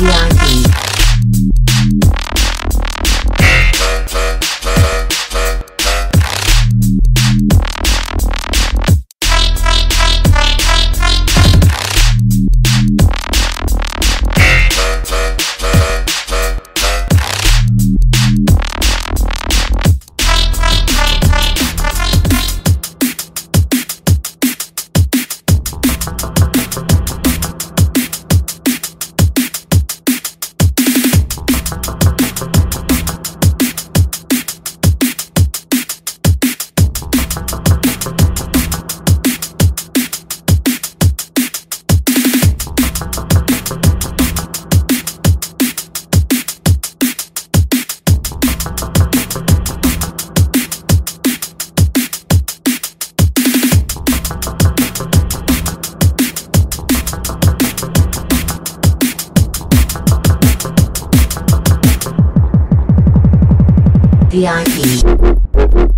VIP. VIP.